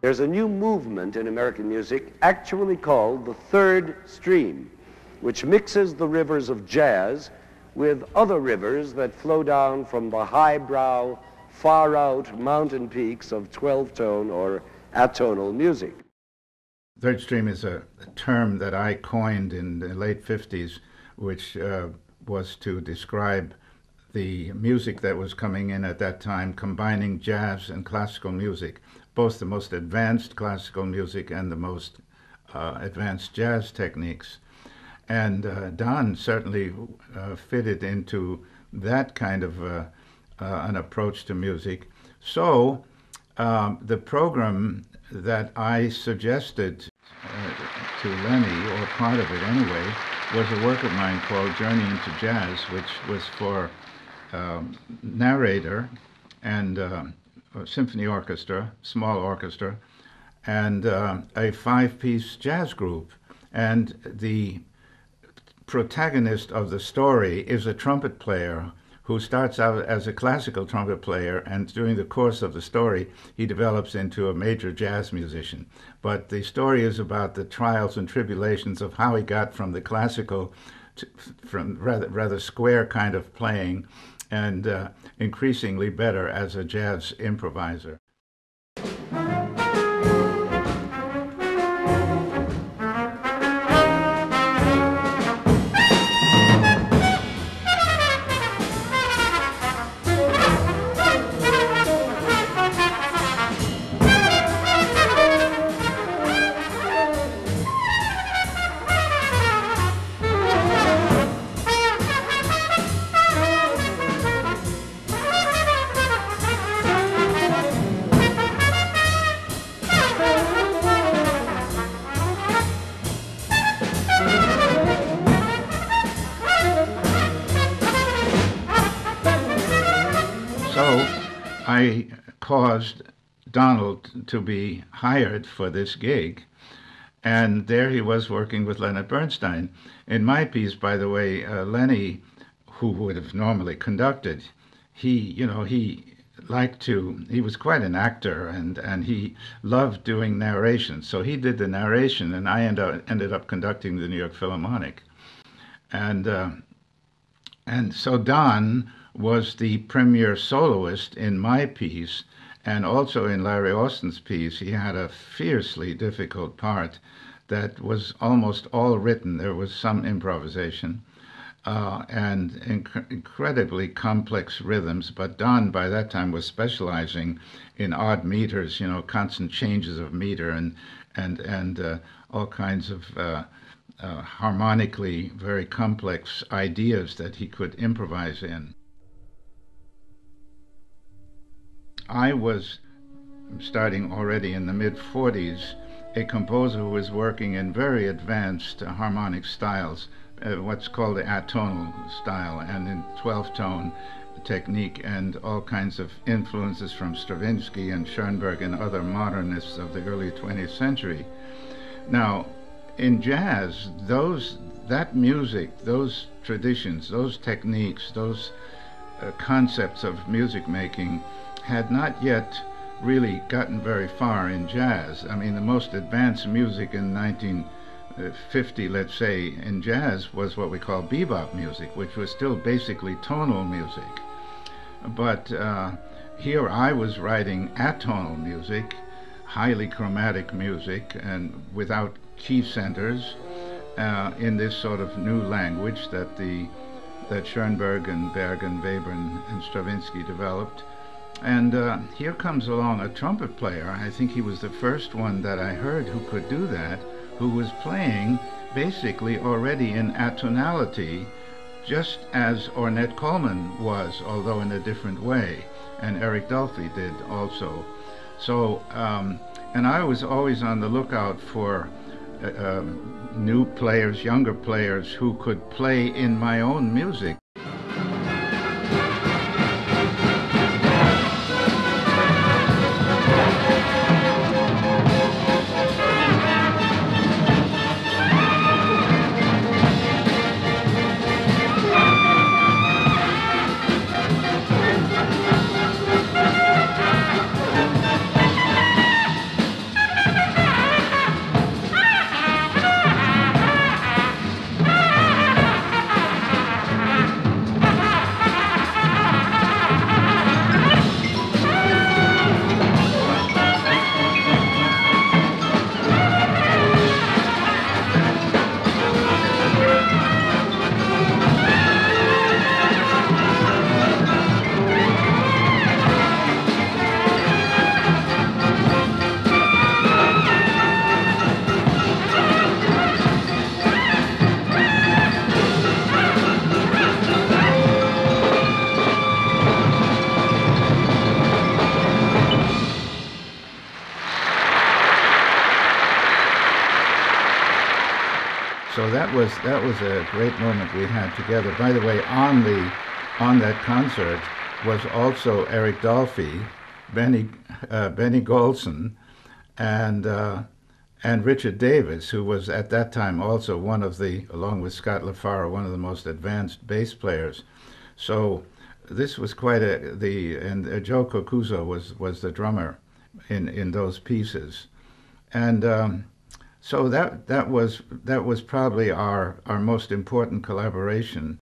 There's a new movement in American music actually called the third stream, which mixes the rivers of jazz with other rivers that flow down from the highbrow, far out mountain peaks of 12 tone or atonal music. Third stream is a, term that I coined in the late 50s, which uh, was to describe the music that was coming in at that time, combining jazz and classical music, both the most advanced classical music and the most uh, advanced jazz techniques. And uh, Don certainly uh, fitted into that kind of uh, uh, an approach to music. So um, the program that I suggested uh, to Lenny, or part of it anyway, was a work of mine called Journey into Jazz, which was for um, narrator and uh, symphony orchestra, small orchestra, and uh, a five-piece jazz group. And the protagonist of the story is a trumpet player who starts out as a classical trumpet player, and during the course of the story, he develops into a major jazz musician. But the story is about the trials and tribulations of how he got from the classical, to, from rather rather square kind of playing, and uh, increasingly better as a jazz improviser. I caused Donald to be hired for this gig. And there he was working with Leonard Bernstein. In my piece, by the way, uh, Lenny, who would have normally conducted, he, you know, he liked to, he was quite an actor and, and he loved doing narration. So he did the narration and I end up, ended up conducting the New York Philharmonic. And, uh, and so Don was the premier soloist in my piece and also in Larry Austin's piece. He had a fiercely difficult part that was almost all written. There was some improvisation. Uh, and inc- incredibly complex rhythms. But Don, by that time, was specializing in odd meters, you know, constant changes of meter and and and uh, all kinds of uh, uh harmonically very complex ideas that he could improvise in. I was starting already in the mid 40s a composer who was working in very advanced harmonic styles, uh, what's called the atonal style, and in 12 tone technique, and all kinds of influences from Stravinsky and Schoenberg and other modernists of the early 20th century. Now, in jazz, those that music, those traditions, those techniques, those uh, concepts of music making had not yet really gotten very far in jazz. I mean, the most advanced music in 1950, let's say, in jazz was what we call bebop music, which was still basically tonal music. But uh, here I was writing atonal music, highly chromatic music, and without key centers uh, in this sort of new language that the that Schoenberg and Berg and Webern and Stravinsky developed. And uh, here comes along a trumpet player. I think he was the first one that I heard who could do that, who was playing basically already in atonality, just as Ornette Coleman was, although in a different way, and Eric Dolphy did also. So, um, and I was always on the lookout for uh, um, new players, younger players who could play in my own music. That was that was a great moment we had together. By the way, on the on that concert was also Eric Dolphy, Benny uh, Benny Golson, and uh, and Richard Davis, who was at that time also one of the, along with Scott LaFaro, one of the most advanced bass players. So this was quite a the and uh, Joe Cocuzzo was was the drummer in in those pieces, and. Um, so that that was that was probably our our most important collaboration